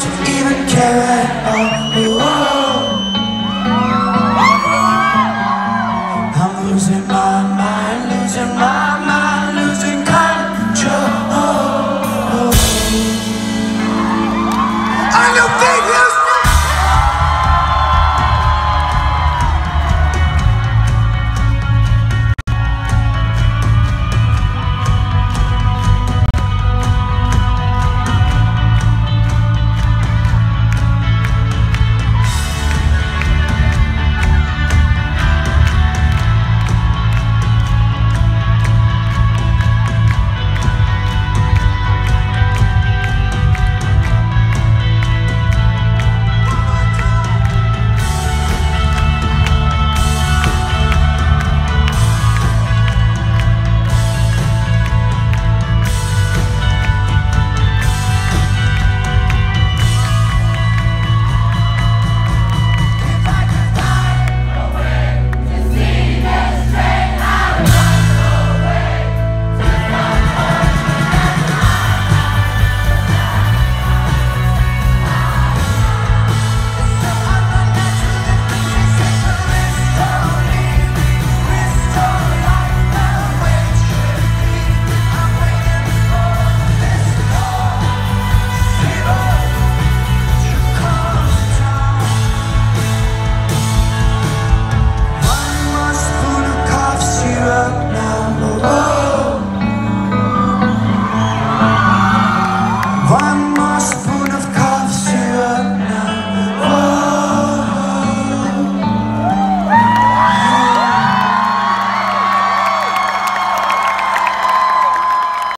don't you even care at all Whoa. I'm losing my mind, losing my mind, losing control I know. feet!